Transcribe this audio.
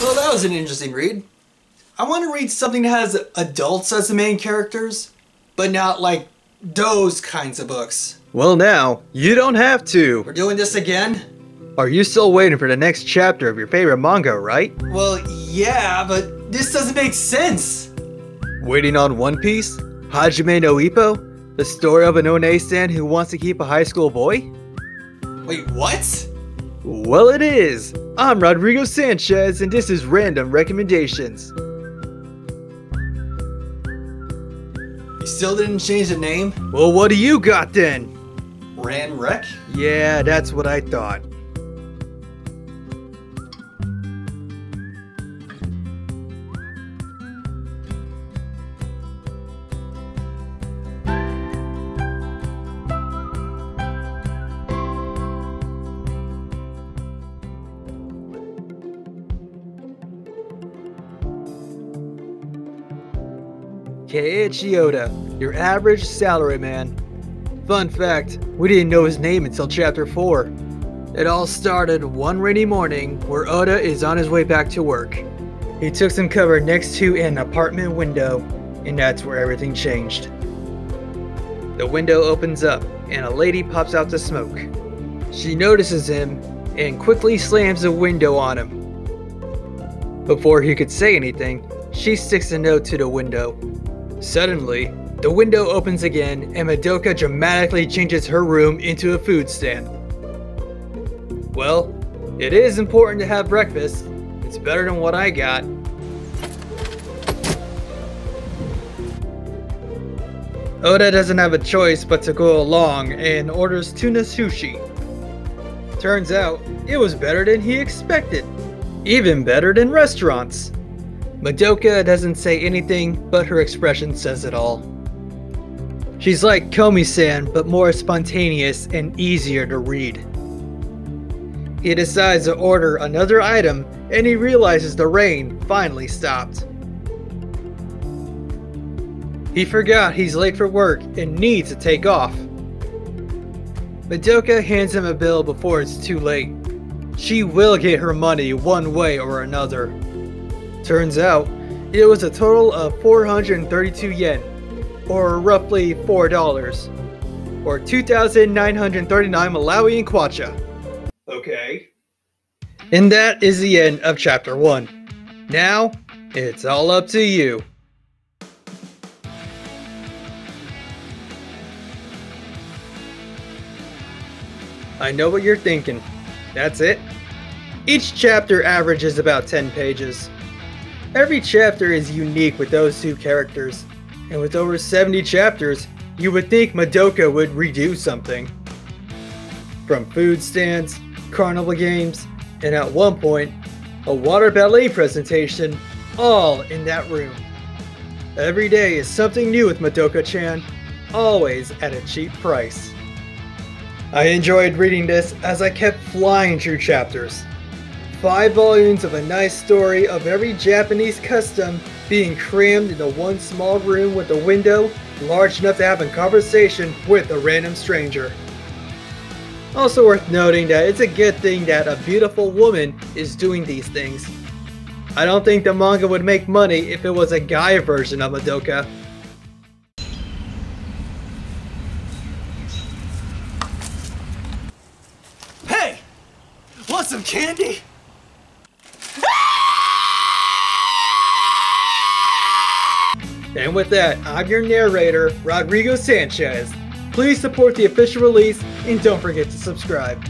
Well, that was an interesting read. I want to read something that has adults as the main characters, but not like those kinds of books. Well, now, you don't have to. We're doing this again? Are you still waiting for the next chapter of your favorite manga, right? Well, yeah, but this doesn't make sense. Waiting on One Piece? Hajime no Ippo? The story of an Onee-san who wants to keep a high school boy? Wait, what? Well, it is. I'm Rodrigo Sanchez, and this is Random Recommendations. You still didn't change the name? Well, what do you got then? Ran Wreck? Yeah, that's what I thought. Keiichi Oda, your average salaryman. Fun fact, we didn't know his name until chapter 4. It all started one rainy morning where Oda is on his way back to work. He took some cover next to an apartment window, and that's where everything changed. The window opens up, and a lady pops out to smoke. She notices him and quickly slams the window on him. Before he could say anything, she sticks a note to the window Suddenly, the window opens again and Madoka dramatically changes her room into a food stand. Well, it is important to have breakfast. It's better than what I got. Oda doesn't have a choice but to go along and orders tuna sushi. Turns out, it was better than he expected. Even better than restaurants. Madoka doesn't say anything, but her expression says it all. She's like Komi-san, but more spontaneous and easier to read. He decides to order another item, and he realizes the rain finally stopped. He forgot he's late for work and needs to take off. Madoka hands him a bill before it's too late. She will get her money one way or another. Turns out, it was a total of 432 yen, or roughly $4, or 2,939 Malawian kwacha. Okay. And that is the end of chapter 1. Now, it's all up to you. I know what you're thinking. That's it? Each chapter averages about 10 pages. Every chapter is unique with those two characters, and with over 70 chapters, you would think Madoka would redo something. From food stands, carnival games, and at one point, a water ballet presentation, all in that room. Every day is something new with Madoka-chan, always at a cheap price. I enjoyed reading this as I kept flying through chapters, Five volumes of a nice story of every Japanese custom being crammed into one small room with a window large enough to have a conversation with a random stranger. Also worth noting that it's a good thing that a beautiful woman is doing these things. I don't think the manga would make money if it was a guy version of Madoka. Hey! Want some candy? With that, I'm your narrator, Rodrigo Sanchez. Please support the official release and don't forget to subscribe.